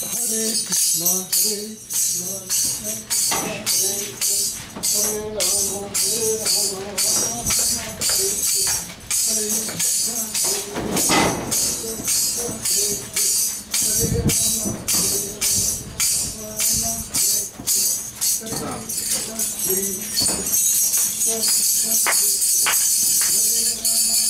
Hare Krishna, Hare Krishna, Krishna Krishna, Hare Hare, Hare Rama, Hare Rama, Rama Rama, Hare Hare, Hare Krishna, Hare Krishna, Krishna Krishna, Hare Hare, Hare Rama, Hare Rama,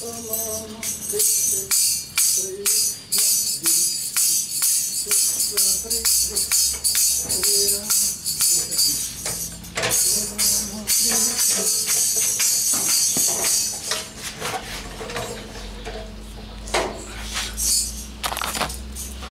Thank you.